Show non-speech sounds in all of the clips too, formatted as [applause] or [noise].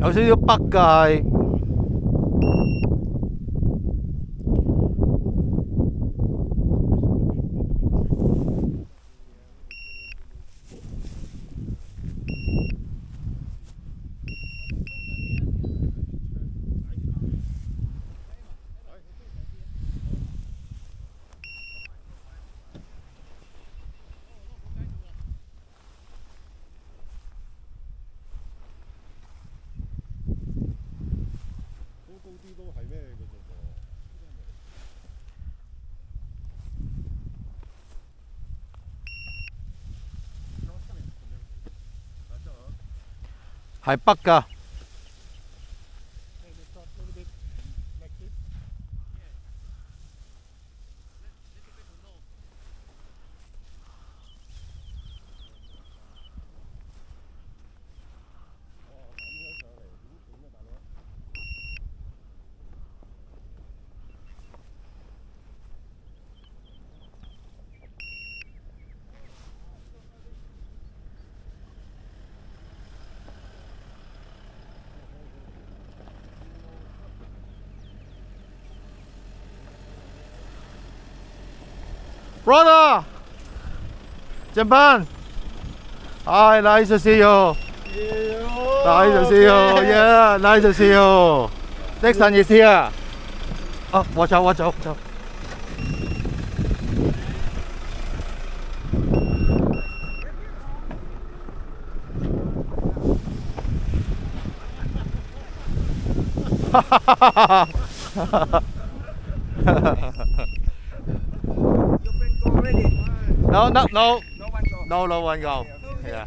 有少少北㗎係。 系北噶 브라더! 잼판! 아, 나이스 세요. 나이스 세요. 예, 나이스 세요. Next time is here. 아, watch out, watch out, watch out. 하하하하하 no, no, no, no, no one go. Yeah.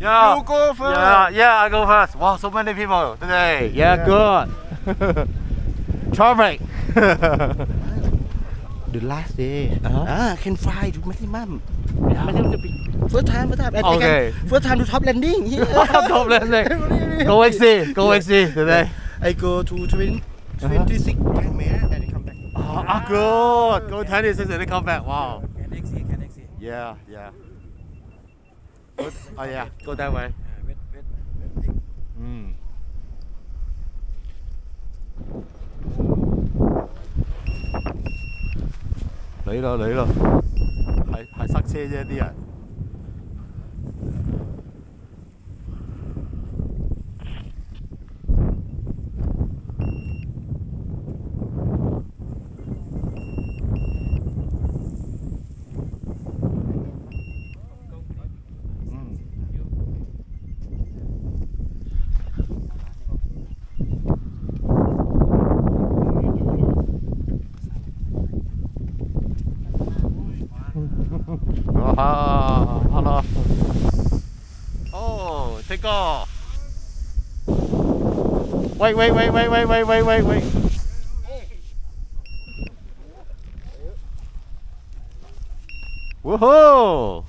Yeah. You go first. Yeah, yeah, I go first. Wow, so many people today. Yeah, good. [laughs] Traffic. The last day. Uh-huh. Ah, can fly to maximum. Yeah. Maximum to be first time, first time. I Okay. can, first time to top landing. Yeah. [laughs] Top landing. [laughs] Go XC, go XC today. I go to 20, 26 uh-huh. minutes and come back. Oh, ah, good. Go 26 and then come back. Wow. Yeah, yeah. Good. Oh yeah, go that way. wait, wait, wait. Ừ. Lý 咯，理咯，係係塞車啫啲人。Take off. Wait, wait, wait, wait, wait, wait, wait, wait, wait. Woohoo!